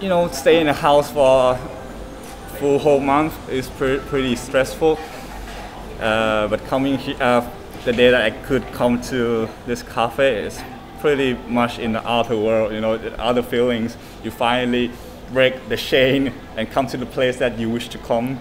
you know, stay in a house for full whole month is pre pretty stressful. Uh, but coming here, uh, the day that I could come to this cafe is pretty much in the outer world, you know, the other feelings. You finally break the chain and come to the place that you wish to come.